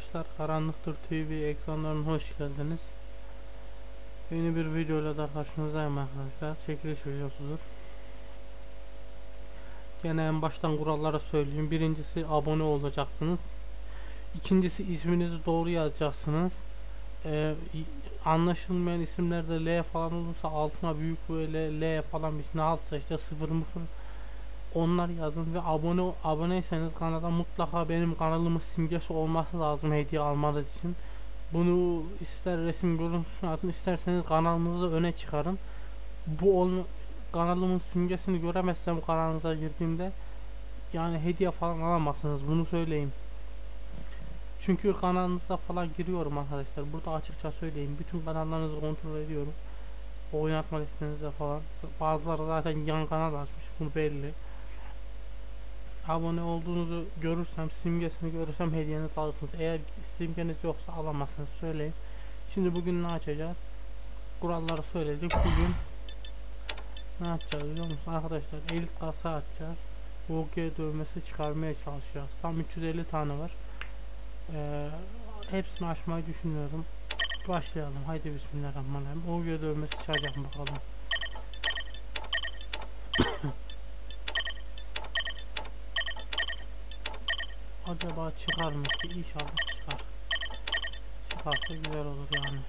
arkadaşlar. Karanlıktır TV ekranlarına hoş geldiniz. Yeni bir videoyla da karşınızdayım arkadaşlar. Çekiliş videosudur. Gene en baştan kuralları söyleyeyim. Birincisi abone olacaksınız. İkincisi isminizi doğru yazacaksınız. Ee, anlaşılmayan isimlerde L falan olursa altına büyük böyle L falan bir ne altsa işte sıfır mıfır onlar yazın ve abone aboneyseniz kanala mutlaka benim kanalımın simgesi olması lazım hediye almanız için. Bunu ister resim görüntüsünü atın isterseniz kanalınızı öne çıkarın. Bu ol kanalımın simgesini göremezsem kanalınıza girdiğimde yani hediye falan alamazsınız bunu söyleyeyim. Çünkü kanalınıza falan giriyorum arkadaşlar. Burada açıkça söyleyeyim. Bütün kanallarınızı kontrol ediyorum. Oynatma listenizde falan. Bazıları zaten yan kanal açmış. Bunu belli abone olduğunuzu görürsem, simgesini görürsem hediyenizi alırsınız. Eğer simgeniz yoksa alamazsınız söyleyeyim. Şimdi bugün ne açacağız? Kuralları söyledik. Bugün ne yapacağız biliyor musunuz? Arkadaşlar elit kasa açacağız. OG dövmesi çıkarmaya çalışacağız. Tam 350 tane var. Ee, hepsini açmayı düşünüyorum. Başlayalım. Haydi bismillahirrahmanirrahim. OG dövmesi çıkacak bakalım. Acaba çıkar mı ki? İnşallah çıkar. Çıkarsa güzel olur yani.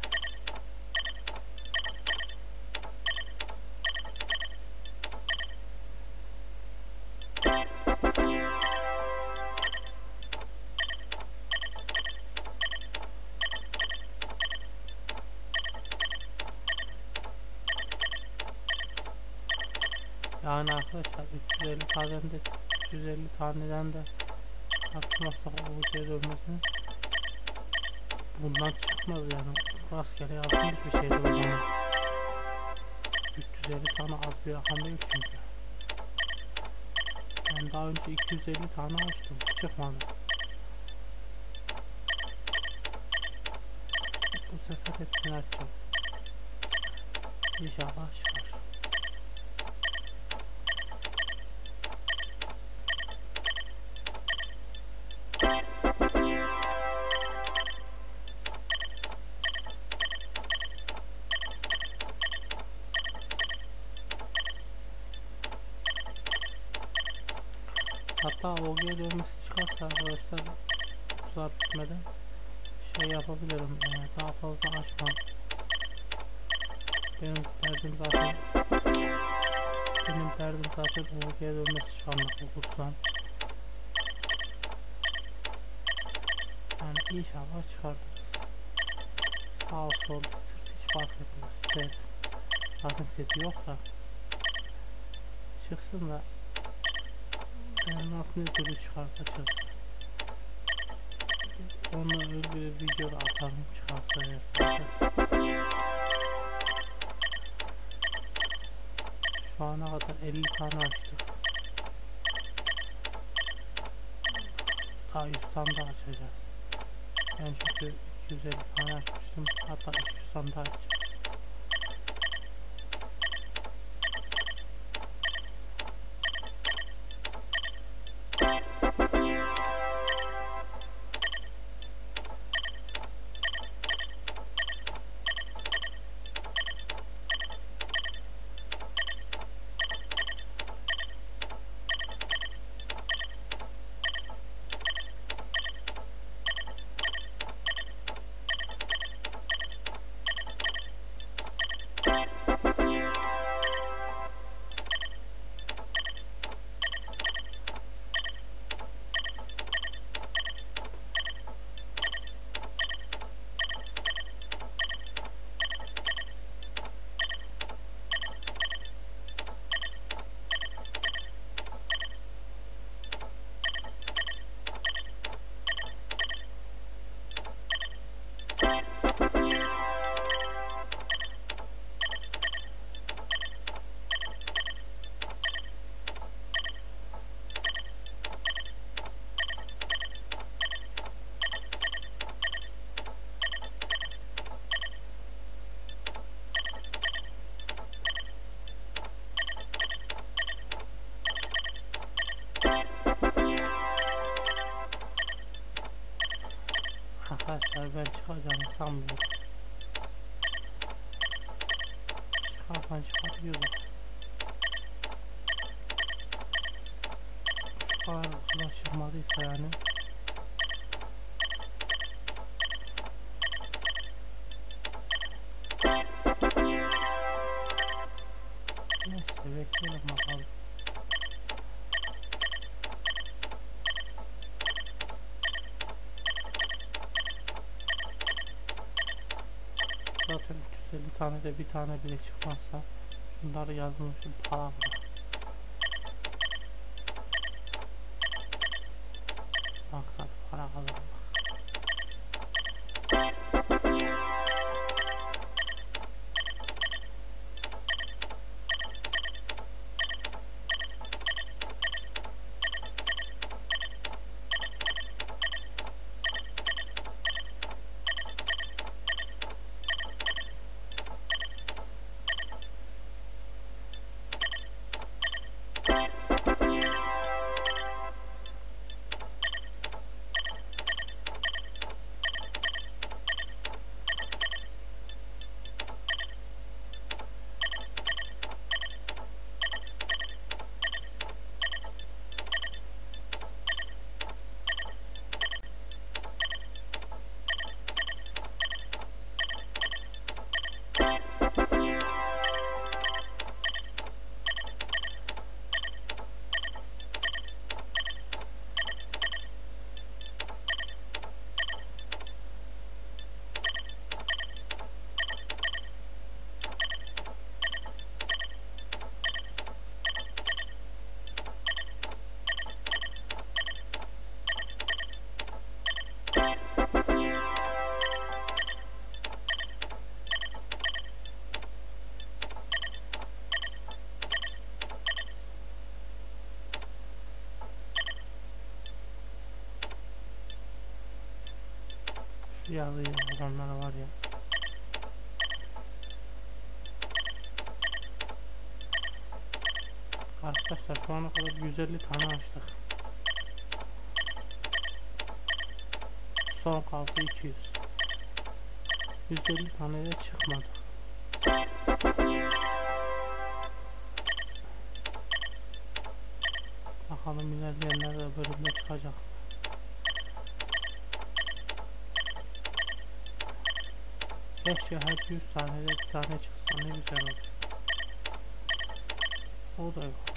Yani arkadaşlar 350 taneden de 350 taneden de atmazsak o şey dönmesini bundan çıkmaz yani rastgele yazılmış bir şeydi o zaman 350 tane az bir rakam değil çünkü. Ben daha önce 250 tane açtım çıkmadı. Bu sefer hepsini açacağım İnşallah çıkar Hatta OG'ye dönmesi çıkarsa arkadaşlar uzar bitmeden şey yapabilirim. Yani daha fazla açmam. Benim derdim zaten benim derdim zaten OG'ye dönmesi çıkarmak olursan. Yani inşallah çıkartırız sağ sol sırt hiç fark etmez. Set zaten seti yok da. Çıksın da nasıl türlü çıkarsa çıksın. Onu öyle video atarım çıkarsa yazarsa. Şu ana kadar 50 tane açtık. Daha 100 tane daha açacağız. Ben çünkü 250 tane açmıştım. Hatta 200 tane daha açacağım. Çıkacağını sanmıyorum. Çıkartan çıkartıyor da. Şu kadar kadar çıkmadıysa yani. Zaten 350 tane de bir tane bile çıkmazsa bunları yazmışım para var. Maksat para kazanmak. Yazı adamlar var ya. Arkadaşlar şu ana kadar 150 tane açtık. Son kaldı 200. 150 tane de çıkmadı. Bakalım ilerleyenlerde bölümde çıkacak. Keşke her 100 tane de bir tane çıksa ne güzel olur. O da yok.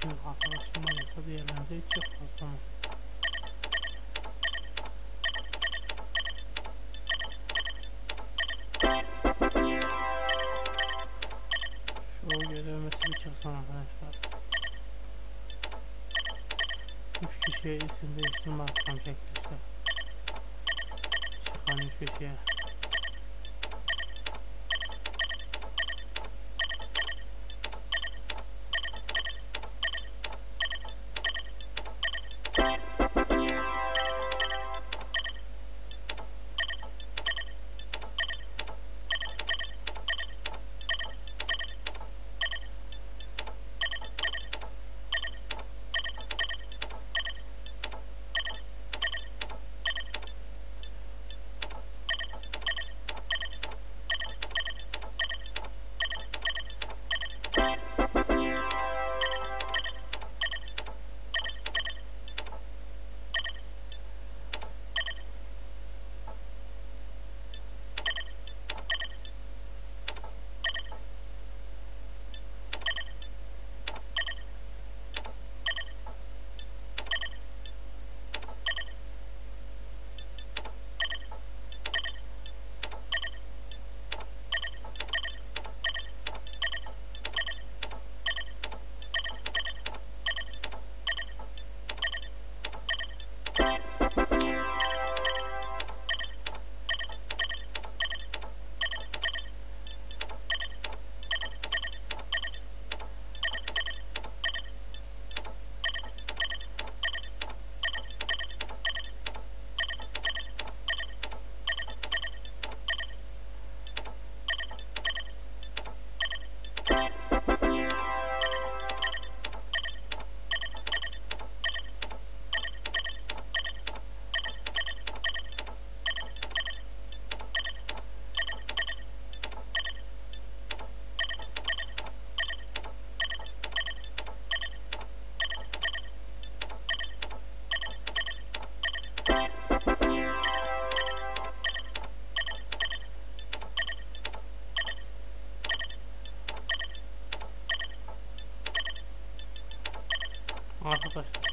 200 arkadaşım olursa diğerlerinde hiç ama. Şu görevmesi bir çıksın arkadaşlar. 3 kişiye isim değiştirme atacağım çekilişte. Çıkan 3 kişiye.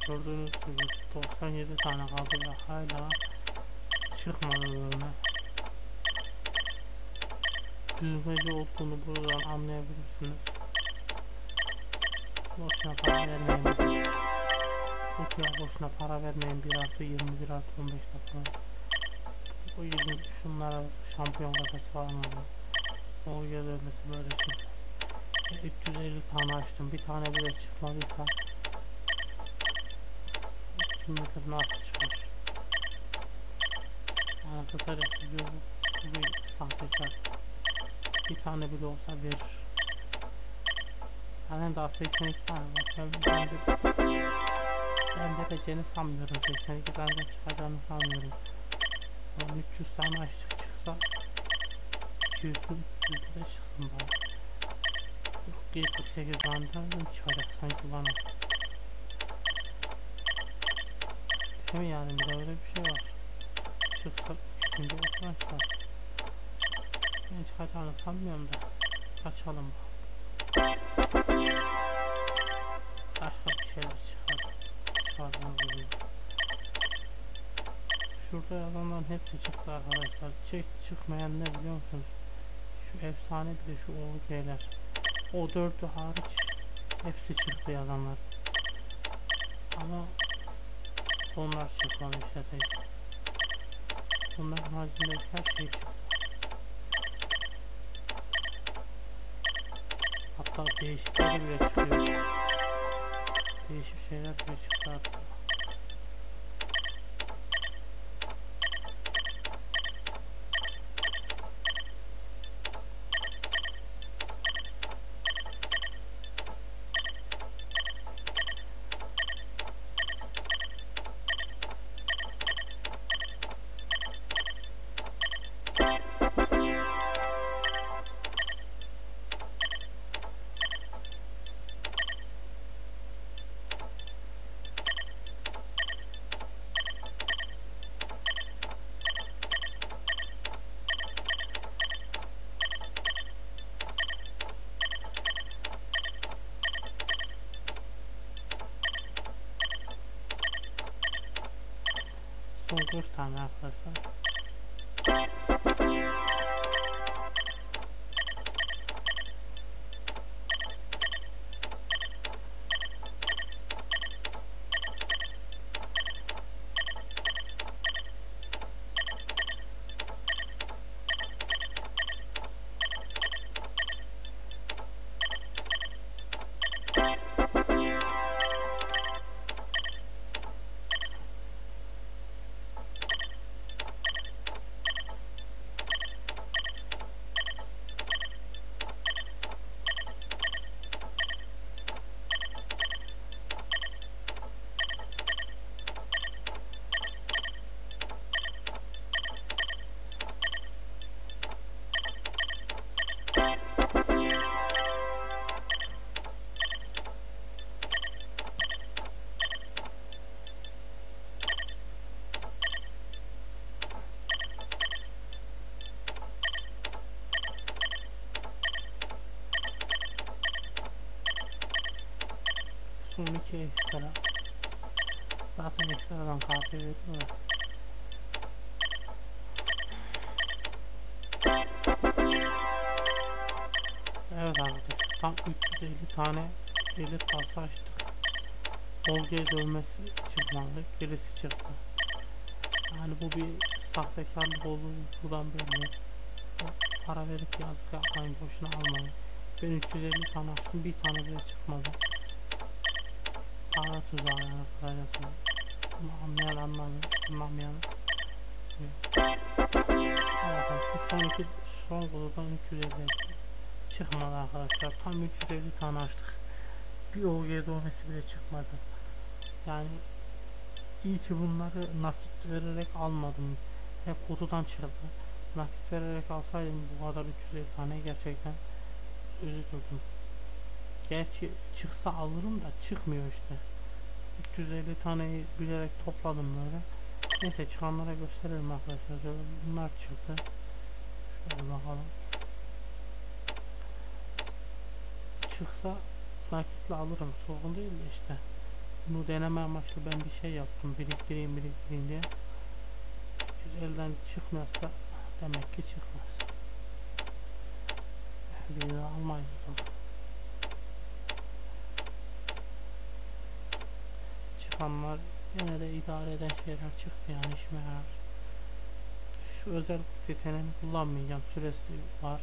Gördüğünüz gibi 97 tane kaldı ve hala çıkmadı bölme. Düzmece olduğunu buradan anlayabilirsiniz. Boşuna para vermeyin. Boşuna boşuna para vermeyin. 1 artı 20, 1 artı 15 falan. O yüzden şunlara şampiyon kasası falan alın. O gelmesi böyle şey. E, 350 tane açtım. Bir tane bile çıkmadıysa bilir nasıl çıkar. Yani kısaca diyor bu, bir sahtekar. Bir tane bile olsa verir. Yani daha 82 tane var. Ben, ben de, ben de beceni sanmıyorum. 82 tane çıkacağını sanmıyorum. Yani 300 tane açtık çıksa 200 100 de çıksın bari. 78 tane çıkacak sanki bana. Değil yani bir öyle bir şey var. Çıksa ikinci olsun çıkar. Ben çıkacağını sanmıyorum da. Açalım bak. Başka bir şeyler çıkar. Çıkarmaz gibi. Şurada yazanların hepsi çıktı arkadaşlar. Çek çıkmayan ne biliyor musunuz? Şu efsane bir de şu OG'ler. O dördü hariç hepsi çıktı yazanlar. Ama onlar çıkmadı işte tek. Bunların haricindeki her şey çıktı. Hatta değişikleri bile çıkıyor. Değişik şeyler bile çıktı hatta. Son 40 tane Son iki ekstra. Zaten ekstradan KP veriyorlar. Evet arkadaşlar tam 350 tane elit pası açtık. Olga'ya dövmesi çıkmadı. Gerisi çıktı. Yani bu bir sahtekarlık olduğu buradan belli. Para verip yazık yapmayın boşuna almayın. Ben 350 tane açtım bir tane bile çıkmadı. Para tuzağı yani kısacası. Bunu anlayan anlamayan. Bakın şu son iki son kutudan 350 çıkmadı arkadaşlar. Tam 350 tane açtık. Bir OG doğmesi bile çıkmadı. Yani iyi ki bunları nakit vererek almadım. Hep kutudan çıktı. Nakit vererek alsaydım bu kadar 350 tane gerçekten üzülürdüm. Gerçi çıksa alırım da çıkmıyor işte. 350 taneyi bilerek topladım böyle. Neyse çıkanlara gösterelim arkadaşlar. Bunlar çıktı. Şöyle bakalım. Çıksa nakitle alırım. Sorun değil de işte. Bunu deneme amaçlı ben bir şey yaptım. Biriktireyim biriktireyim diye. Elden çıkmazsa demek ki çıkmaz. Biz de almayız o zaman. Çıkanlar yine de idare eden şeyler çıktı yani işime yarar. Şu özel yeteneğini kullanmayacağım. Süresi var.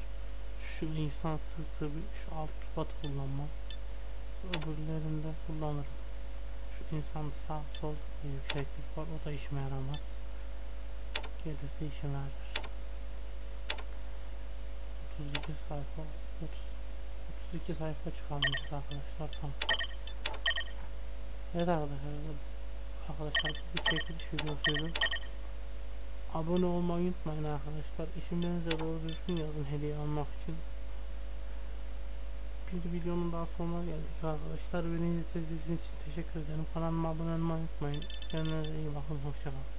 Şu insan sırtı bir şu alt sıfatı kullanmam. Öbürlerinde kullanırım. Şu insan sağ sol şekil var. O da işime yaramaz. Gelirse işime yarar. 32 sayfa 30, 32 sayfa çıkarmış arkadaşlar tamam. Evet arkadaşlar arkadaşlar bu çekiliş videosuydu. Abone olmayı unutmayın arkadaşlar. İsimlerinize doğru düzgün yazın hediye almak için. Bir videonun daha sonuna geldik arkadaşlar. Beni izlediğiniz için teşekkür ederim. Kanalıma abone olmayı unutmayın. Kendinize iyi bakın. Hoşçakalın.